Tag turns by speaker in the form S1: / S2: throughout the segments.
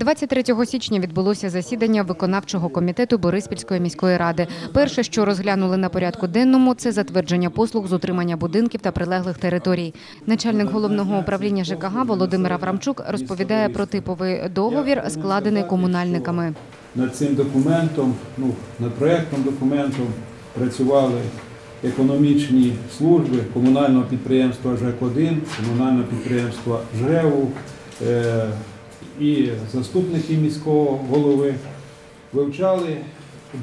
S1: 23 січня відбулося засідання виконавчого комітету Бориспільської міської ради. Перше, що розглянули на порядку денному, це затвердження послуг з утримання будинків та прилеглих територій. Начальник головного управління ЖКГ Володимир Аврамчук розповідає про типовий договір, складений комунальниками.
S2: Над цим документом, ну, над проєктом документом працювали економічні служби комунального підприємства ЖЕК-1, комунального підприємства ЖРЕВУ е, і заступники міського голови. Вивчали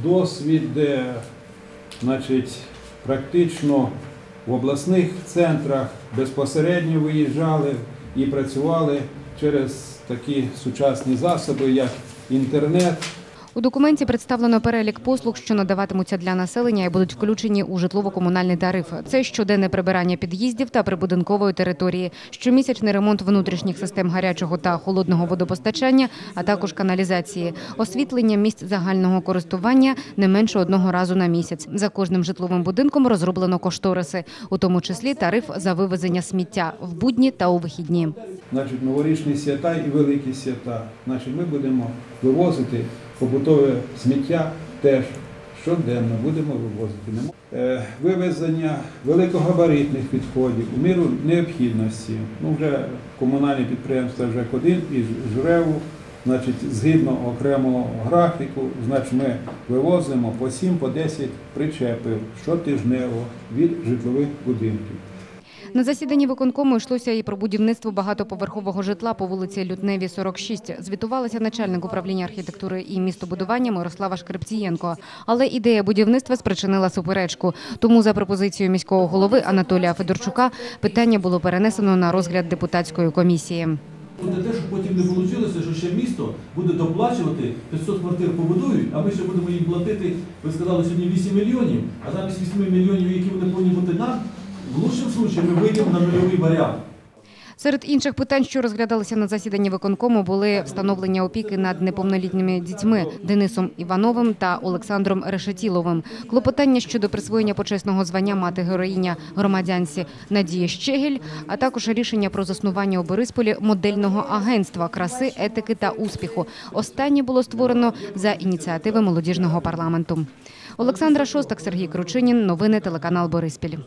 S2: досвід, де значить, практично в обласних центрах безпосередньо виїжджали і працювали через такі сучасні засоби, як інтернет,
S1: У документі представлено перелік послуг, що надаватимуться для населення і будуть включені у житлово-комунальний тариф. Це щоденне прибирання під'їздів та прибудинкової території, щомісячний ремонт внутрішніх систем гарячого та холодного водопостачання, а також каналізації, освітлення місць загального користування не менше одного разу на місяць. За кожним житловим будинком розроблено кошториси, у тому числі тариф за вивезення сміття в будні та у вихідні.
S2: значить, новорічні свята і великі свята. Значить, ми будемо вивозити побутове сміття теж щоденно будемо вивозити. Е, Вивезення великогабаритних відходів у міру необхідності. Ну, вже комунальні підприємства ЖЕК-1 і ЖРЕВу, значить, згідно окремого графіку, значить, ми вивозимо по 7 по 10 причепів щотижнево від житлових будинків.
S1: На засіданні виконкому йшлося і про будівництво багатоповерхового житла по вулиці Лютневі, 46. Звітувалася начальник управління архітектури і містобудування Мирослава Шкрипцієнко. Але ідея будівництва спричинила суперечку. Тому за пропозицією міського голови Анатолія Федорчука питання було перенесено на розгляд депутатської комісії.
S3: Буде те, щоб потім не вийшло, що ще місто буде доплачувати 500 квартир побудують, а ми ще будемо їм платити, ви сказали, сьогодні 8 мільйонів, а замість 8 мільйонів, які вони повинні бути нам, в лучшому випадку ми вийдемо на нульовий варіант.
S1: Серед інших питань, що розглядалися на засіданні виконкому, були встановлення опіки над неповнолітніми дітьми Денисом Івановим та Олександром Решетіловим, клопотання щодо присвоєння почесного звання мати героїня громадянці Надії Щегель, а також рішення про заснування у Борисполі модельного агентства краси, етики та успіху. Останнє було створено за ініціативи молодіжного парламенту. Олександра Шостак, Сергій Кручинін. Новини телеканал Бориспіль.